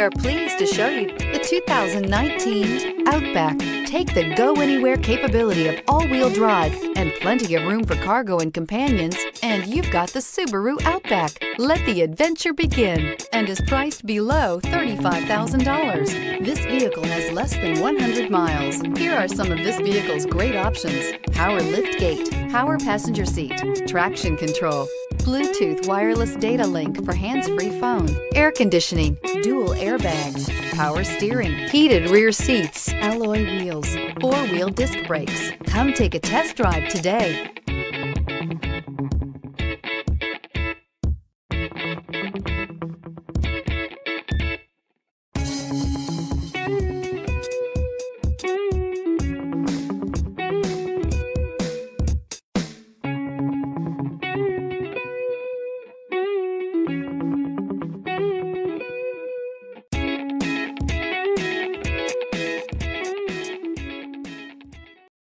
are pleased to show you the 2019 Outback. Take the go anywhere capability of all-wheel drive and plenty of room for cargo and companions, and you've got the Subaru Outback. Let the adventure begin and is priced below $35,000. This vehicle has less than 100 miles. Here are some of this vehicle's great options. Power lift gate, power passenger seat, traction control, Bluetooth wireless data link for hands-free air conditioning, dual airbags, power steering, heated rear seats, alloy wheels, four-wheel disc brakes. Come take a test drive today.